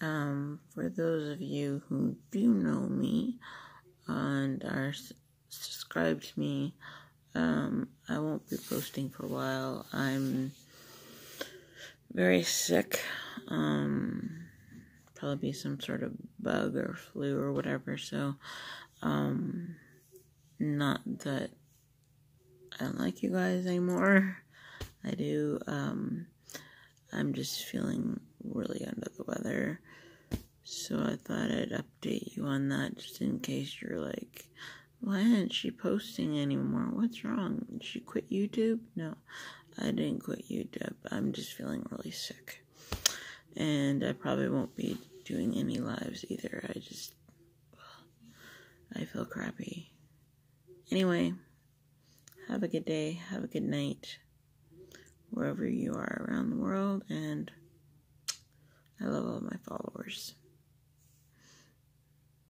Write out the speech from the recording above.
Um, for those of you who do know me and are subscribed to me, um, I won't be posting for a while. I'm very sick. Um, probably be some sort of bug or flu or whatever. So, um, not that I don't like you guys anymore. I do. Um, I'm just feeling really under the weather. So I thought I'd update you on that just in case you're like, why isn't she posting anymore? What's wrong? Did she quit YouTube? No, I didn't quit YouTube. I'm just feeling really sick. And I probably won't be doing any lives either. I just, I feel crappy. Anyway, have a good day. Have a good night. Wherever you are around the world. And I love all my followers.